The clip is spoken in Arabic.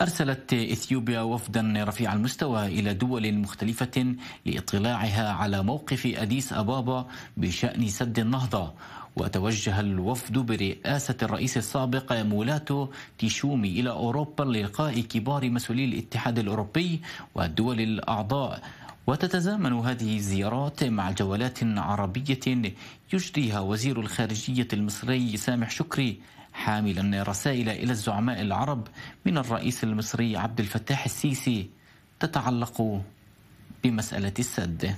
أرسلت إثيوبيا وفدا رفيع المستوى إلى دول مختلفة لإطلاعها على موقف أديس أبابا بشأن سد النهضة. وتوجه الوفد برئاسة الرئيس السابق مولاتو تيشومي إلى أوروبا للقاء كبار مسؤولي الاتحاد الأوروبي والدول الأعضاء. وتتزامن هذه الزيارات مع جولات عربية يجريها وزير الخارجية المصري سامح شكري حاملا رسائل إلى الزعماء العرب من الرئيس المصري عبد الفتاح السيسي تتعلق بمسألة السد.